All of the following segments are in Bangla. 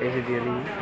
Esse dia ali.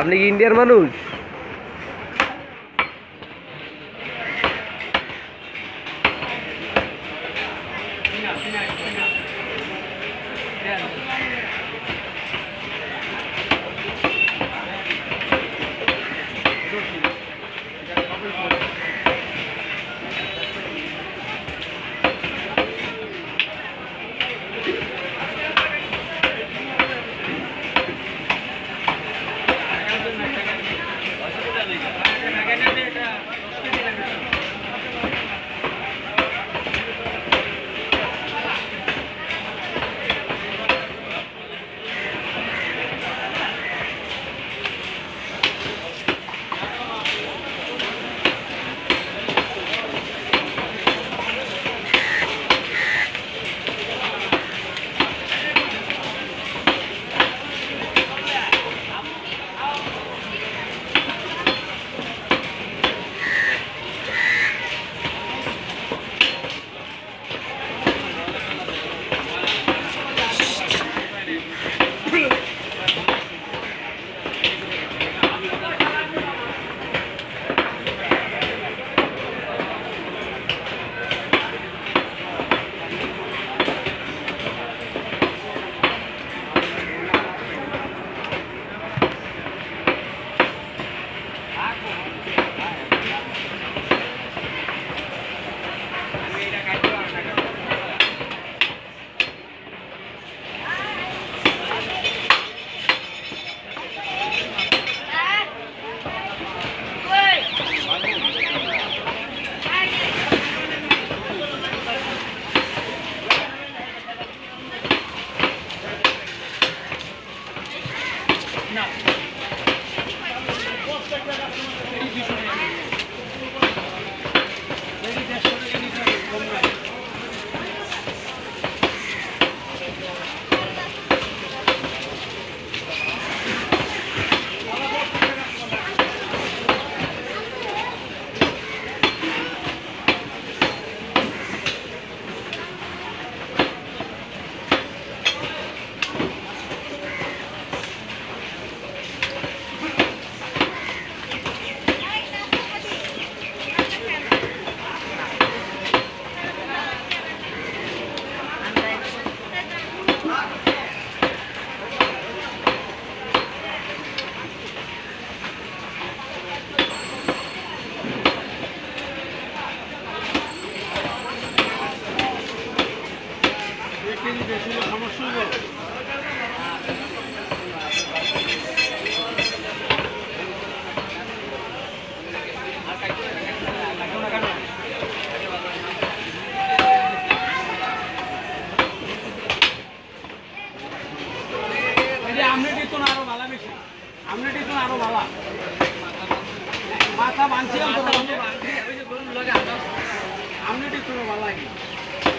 আপনি কি ইন্ডিয়ার মানুষ? মাথা বাঁধছিলাম তো আপনি একটু ভালো। লাগে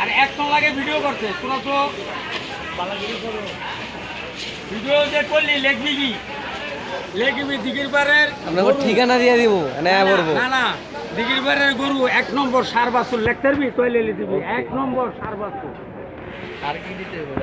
আর একশো লাগে ভিডিও করতে তোরা তো। ভিডিও যে করলি লেখবি কি? লেখবি দিঘির পাড়ের আপনাকে ঠিকানা দিয়ে দিব না বলব না না দিঘির পাড়ের গরু এক নম্বর সার বাছুর লেখতে পারবি? তুই লিখে দিবি এক নম্বর সার বাছুর আর কি দিতে হবে